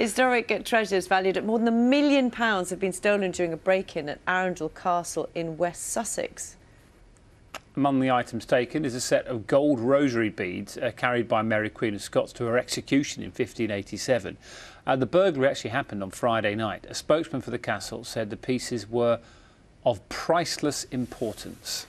Historic treasures valued at more than a million pounds have been stolen during a break-in at Arundel Castle in West Sussex. Among the items taken is a set of gold rosary beads uh, carried by Mary Queen of Scots to her execution in 1587. Uh, the burglary actually happened on Friday night. A spokesman for the castle said the pieces were of priceless importance.